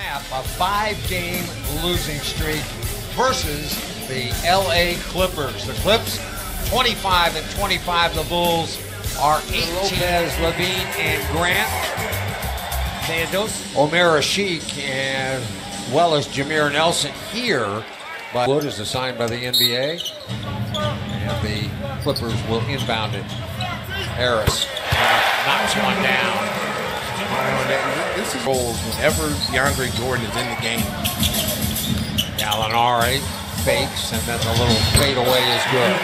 snap a five-game losing streak versus the LA Clippers. The Clips 25 and 25. The Bulls are 18. Lopez, LaVine, and Grant. Theodos, Omer Asik, as well as Jameer Nelson here. But Wood is assigned by the NBA. And the Clippers will inbound it. Harris uh, knocks one down. This is goals whenever DeAndre Jordan is in the game. Gallinari fakes, and then the little fadeaway is good.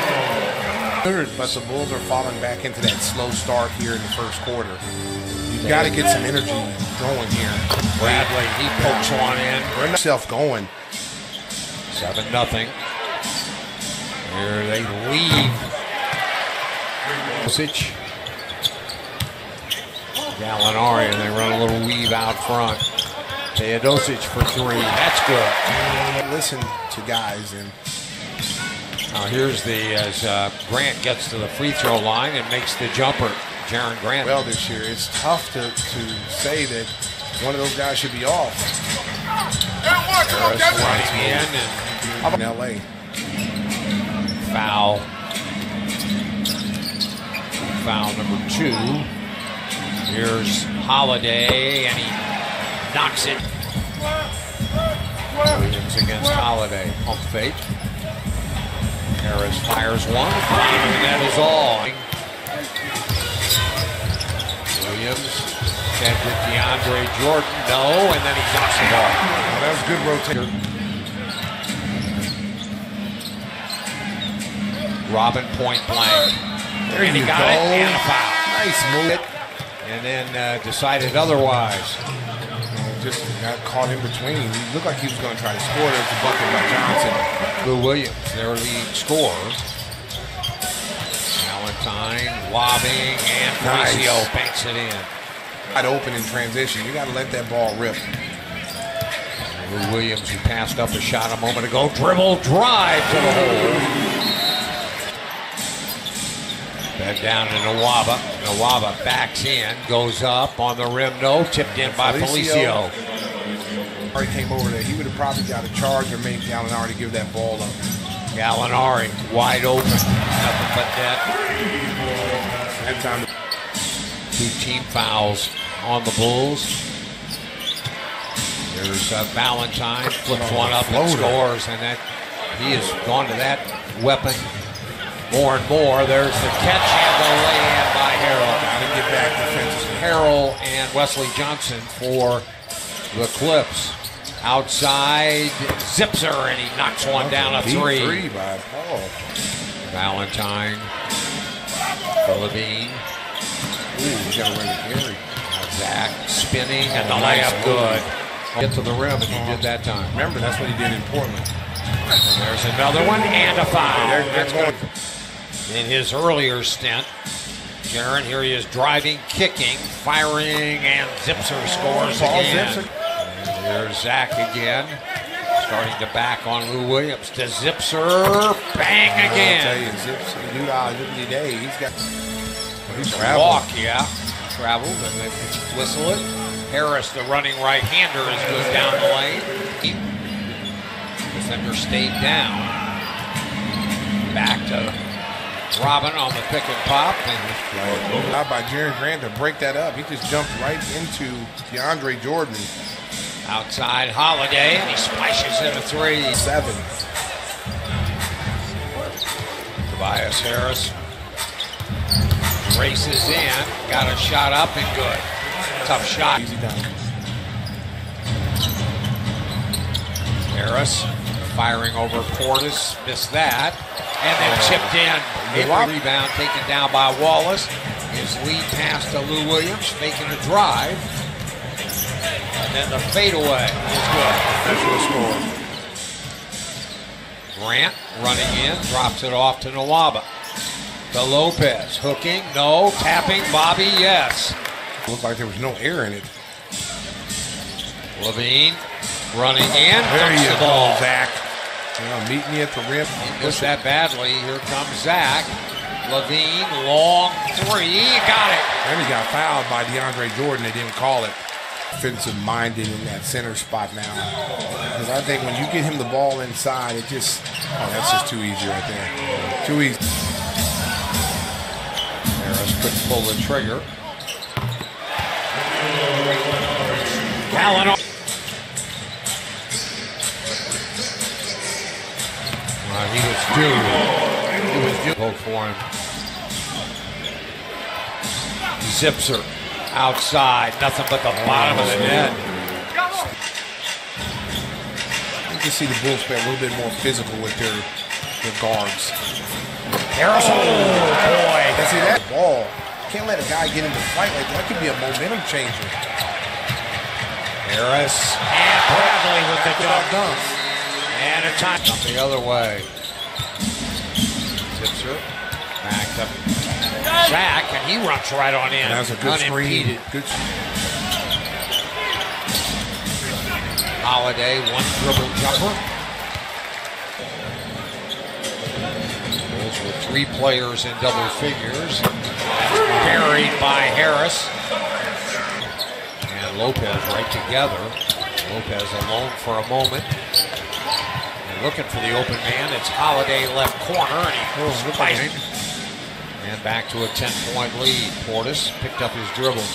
But the Bulls are falling back into that slow start here in the first quarter. You've got to get some energy going here. Bradley, he pokes one in. Bring yourself going. 7 nothing. Here they leave. Gallinari, and they run a little weave out front. Teodosic for three. That's good. Listen to guys and now here's the as uh, Grant gets to the free throw line and makes the jumper. Jerian Grant. Well, this year it's tough to, to say that one of those guys should be off. Harris running in and in LA. Foul. Foul number two. Here's Holiday, and he knocks it. Williams against Holiday. Pump fake. Harris fires one. And that is all. Williams sent to DeAndre Jordan. No, and then he knocks the ball. Well, that was good rotation. Robin point blank. There and he got go. it and a foul. Nice move. And then uh, decided otherwise just got caught in between. He looked like he was going to try to score. There's a bucket by Johnson. Lou Williams, their lead scorer. Valentine lobbing, and Felicio nice. banks it in. Wide open in transition. You got to let that ball rip. Lou Williams, who passed up a shot a moment ago, dribble drive to the hole. Down to Nwaba. Nwaba backs in, goes up on the rim. No, tipped in by Felicio. Gallinari came over there. He would have probably got a charge or made Gallinari to give that ball up. Gallinari wide open. Nothing but net. That time. Two team fouls on the Bulls. There's uh, Valentine flips one up and scores, and that he has gone to that weapon more and more. There's the catch and the lay-in by Harrell. Got to get back defensively. Harrell and Wesley Johnson for the Clips. Outside, Zipser, and he knocks one down a three. Three by Paul. Valentine, LaVine. Ooh, he got away with Gary. Zach spinning, and the oh, layup good. Get to the rim, and he did that time. Remember, that's what he did in Portland. And there's another one and a foul. That's good in his earlier stint. Jaron, here he is driving, kicking, firing, and Zipser scores again. Zipser. And Zach again. Starting to back on Lou Williams to Zipser. Bang again. I tell you, Zipser, Lou out day. He's got. He's traveled. Walk, yeah. Traveled, and they whistle it. Harris, the running right-hander, is good down the lane. Defender stayed down. Back to Robin on the pick and pop. And Not by Jerian Grant to break that up. He just jumped right into DeAndre Jordan. Outside Holiday, and he splashes in a three. Seven. Tobias Harris races in, got a shot up and good. Tough shot. Easy. Harris firing over Portis, missed that and then oh. chipped in. A rebound taken down by Wallace. His lead pass to Lou Williams, making a drive. And then the fadeaway is good. That's score. Grant running in, drops it off to Nwaba. The Lopez, hooking, no, tapping, Bobby, yes. Looked like there was no air in it. LaVine running in, there you the go, ball. Zach. You know, meet me at the rim. He missed that badly. Here comes Zach. LaVine, long three. Got it. And he got fouled by DeAndre Jordan. They didn't call it. Offensive minded in that center spot now. Because I think when you get him the ball inside, it just, oh, that's just too easy right there. Too easy. Harris couldn't pull the trigger. Allen. Uh, he was due. He was due. Vote for him. Zipser outside. Nothing but the bottom of the net. You can see the Bulls play a little bit more physical with their, their guards. Harris. Oh, boy. And see that ball. Can't let a guy get into fight like that. That could be a momentum changer. Harris and Bradley with the dunk. Dunks. And a time the other way. Zipser back up. Zach, and he runs right on in. That's a good screen. unimpeded. Good. Holiday, one dribble jumper. Those were three players in double figures. Buried by Harris. And Lopez right together. Lopez alone for a moment. And looking for the open man. It's Holiday left corner, and he oh, spikes. And back to a 10-point lead. Portis picked up his dribble.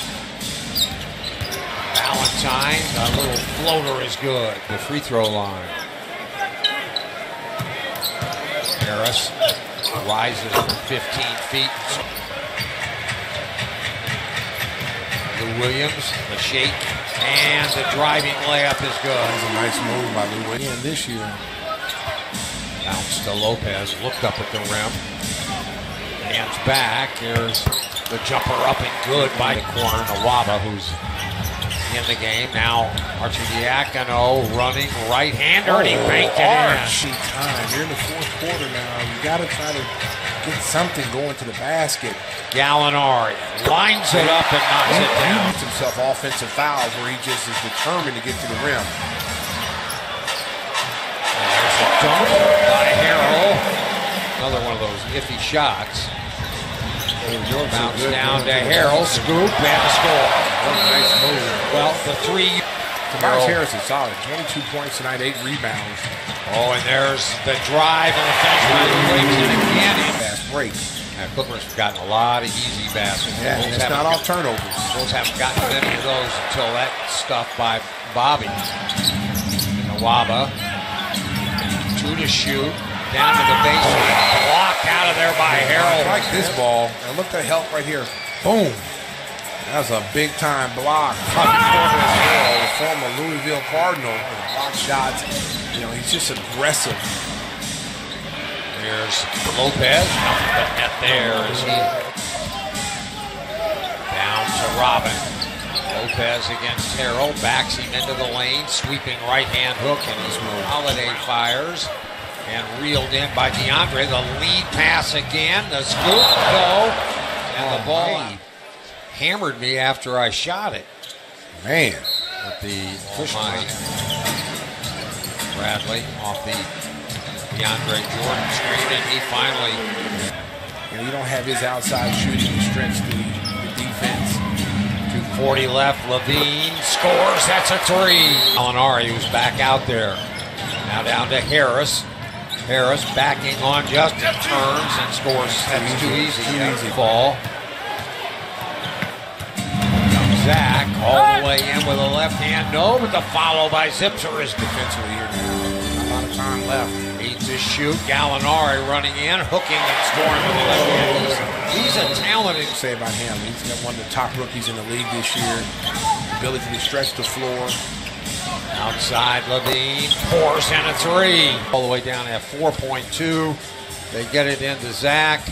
Valentine, a little floater is good. The free throw line. Harris rises from 15 feet. Lou Williams, the shake, and the driving layup is That good. was a nice move by Lou Williams this year. Bounce to Lopez, looked up at the rim. Hands back. Here's the jumper up and good by the corner. Nwaba, who's in the game. Now Arcidiacono running right-hander, and he oh, banked it in. Archie time. You're in the fourth quarter now. You got to try to get something going to the basket. Gallinari lines it up and knocks it down. gets himself offensive fouls where he just is determined to get to the rim. There's a dunk by Harrell. Another one of those iffy shots. Bounce down to Harrell, scoop, and score. What a nice move. Well, the three. Tobias Harris is solid. 22 points tonight, eight rebounds. Oh, and there's the drive and the by Williams and again. Fast break. Now, Clippers have gotten a lot of easy baskets. Yeah, it's not all got- turnovers. Bulls haven't gotten many of those until that stuff by Bobby. Nwaba. Two to shoot. Down to the baseline. Blocked out of there by I Harrell. like this ball. And look at help right here. Boom. That was a big time block. Harrell, the former Louisville Cardinal, block shots. You know, he's just aggressive. There's Lopez. Nothing but net there as he Lopez against Terrell. Backs him into the lane. Sweeping right hand hook and his holiday fires. And reeled in by DeAndre. The lead pass again. The scoop go. And the oh, ball hammered me after I shot it. Man. With the oh, push line. Bradley off the DeAndre Jordan screen, and he finally You know, you don't have his outside shooting to 240 left. LaVine scores. That's a three. Alinari was back out there. Now down to Harris. Harris backing on Justin turns and scores. That's too easy. Too easy. Ball. Zach all the way in with a left hand. No, but the follow by Zipser is defensively here now. A lot of time left. Needs to shoot. Gallinari running in, hooking and scoring with the left hand. He's, he's a talented. Say about him, he's got one of the top rookies in the league this year. Ability to stretch the floor. Outside LaVine pours in a three. All the way down at 4.2. They get it into Zach.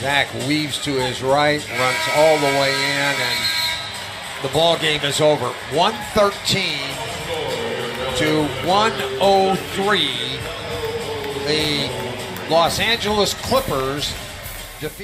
Zach weaves to his right, runs all the way in, and the ball game is over. 113 to 103. The Los Angeles Clippers defeat.